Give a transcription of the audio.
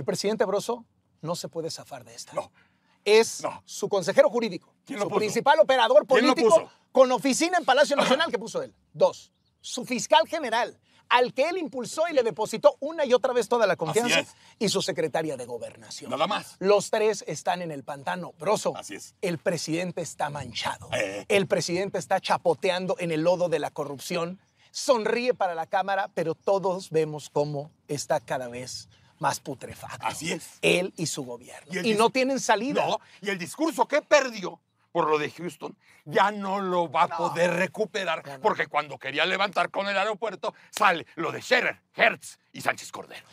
El presidente Broso no se puede zafar de esta. No. Es No. su consejero jurídico, ¿Quién lo su puso? principal operador ¿Quién lo político con oficina en Palacio Nacional que puso él. Dos, su fiscal general, al que él impulsó y le depositó una y otra vez toda la confianza, y su secretaria de gobernación. Nada más. Los tres están en el pantano. Broso, Así es. el presidente está manchado. Eh. El presidente está chapoteando en el lodo de la corrupción. Sonríe para la cámara, pero todos vemos cómo está cada vez más putrefacto. Así es. Él y su gobierno. Y no tienen salida. No, y el discurso que perdió por lo de Houston ya no lo va a poder recuperar no. porque cuando quería levantar con el aeropuerto sale lo de Scherer, Hertz y Sánchez Cordero.